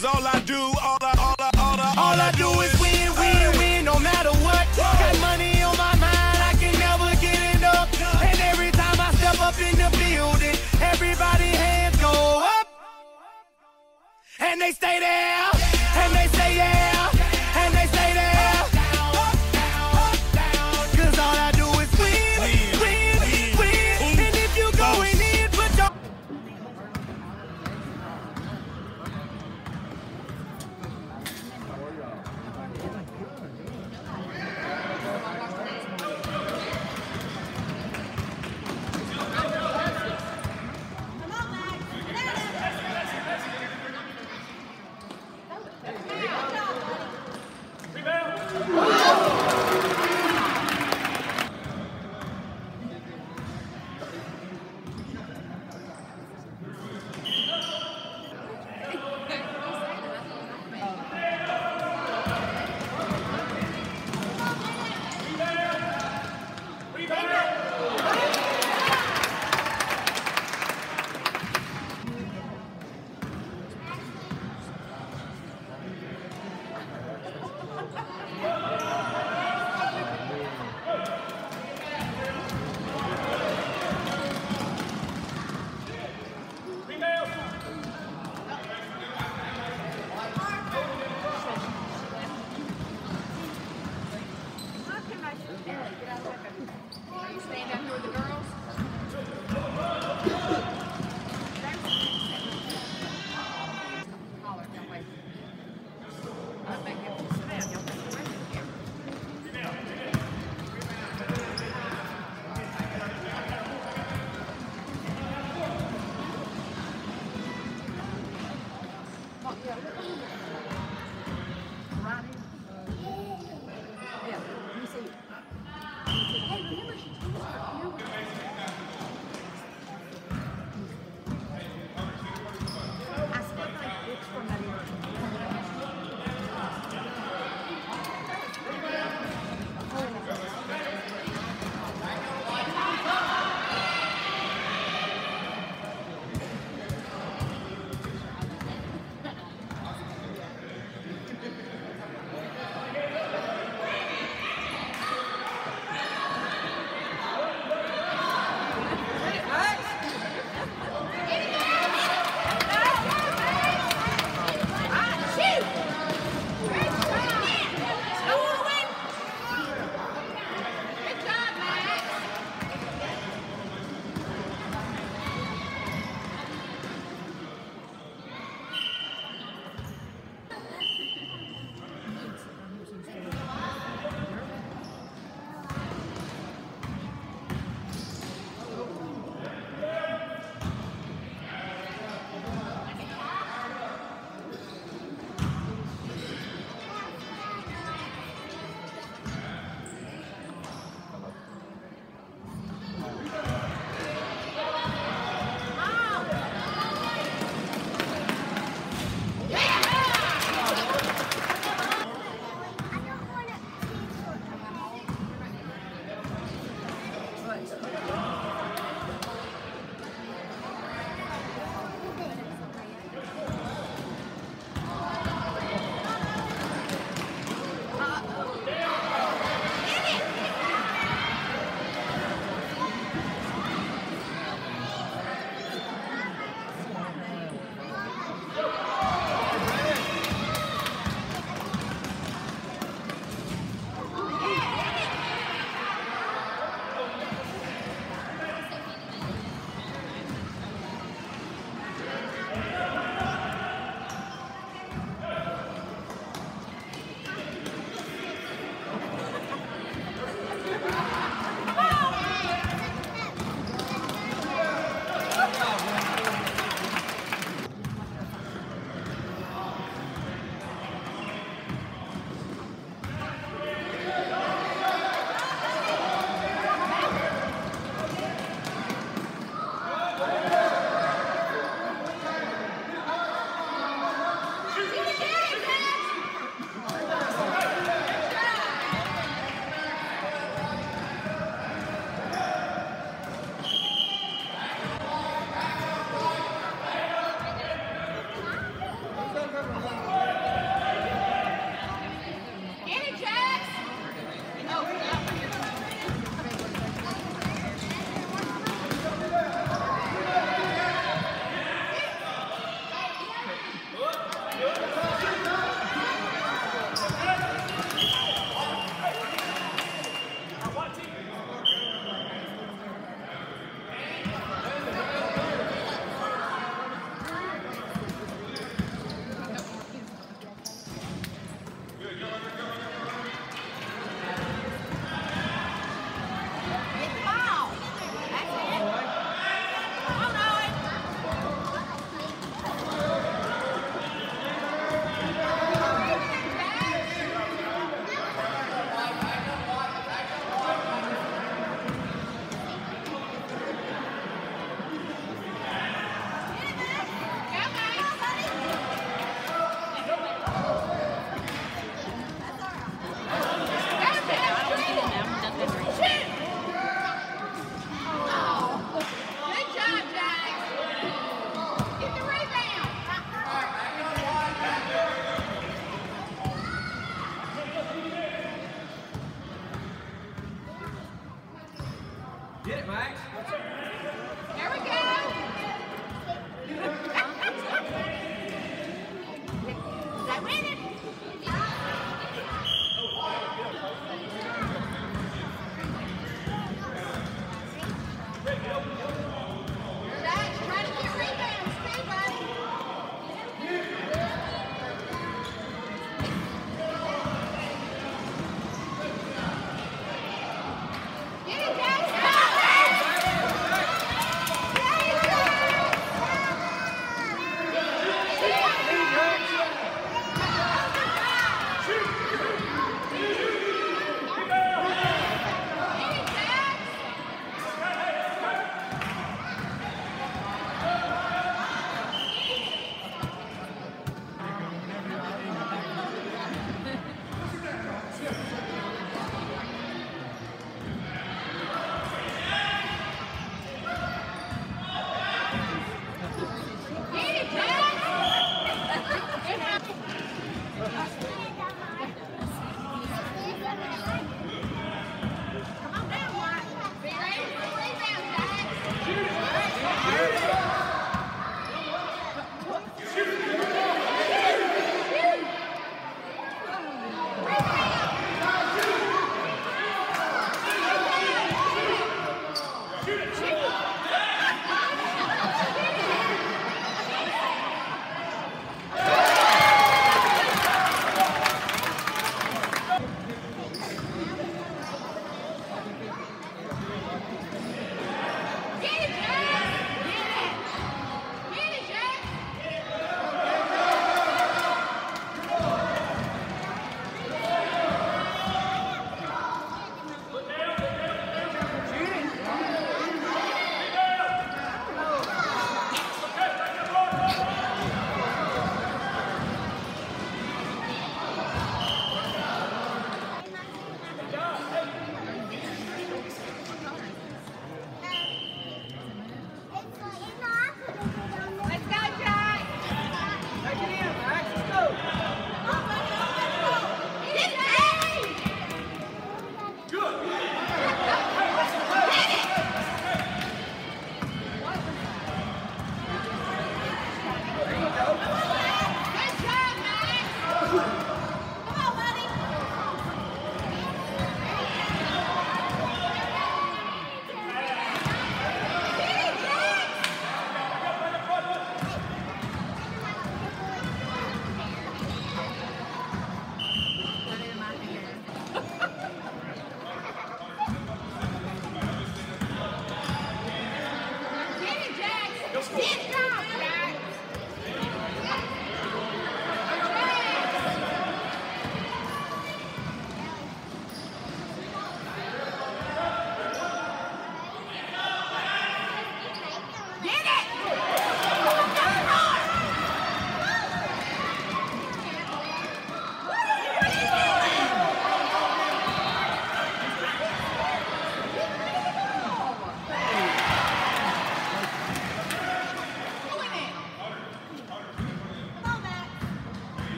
Cause all I do, all I, all I, all I, All I do is win, win, win, no matter what. Got money on my mind, I can never get enough. And every time I step up in the building, everybody hands go up. And they stay there, Yeah.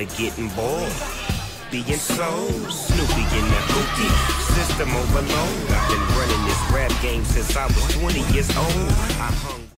of getting bored. Being sold, Snoopy in the hookie, system overload. I've been running this rap game since I was 20 years old. I hung.